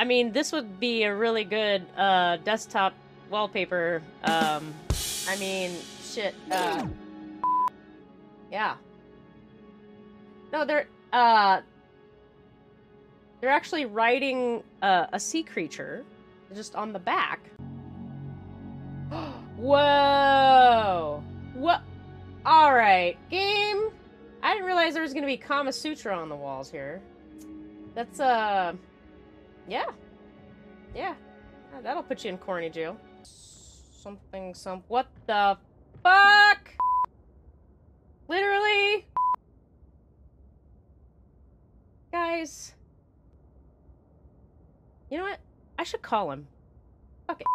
I mean, this would be a really good uh, desktop wallpaper. Um, I mean, shit. Uh, yeah. No, they're uh, they're actually riding uh, a sea creature, just on the back. Whoa! What? All right, game. I didn't realize there was gonna be Kama Sutra on the walls here. That's uh, yeah, yeah. Uh, That'll put you in corny jail. Something, some. What the fuck? Literally, guys. You know what? I should call him. Fuck it.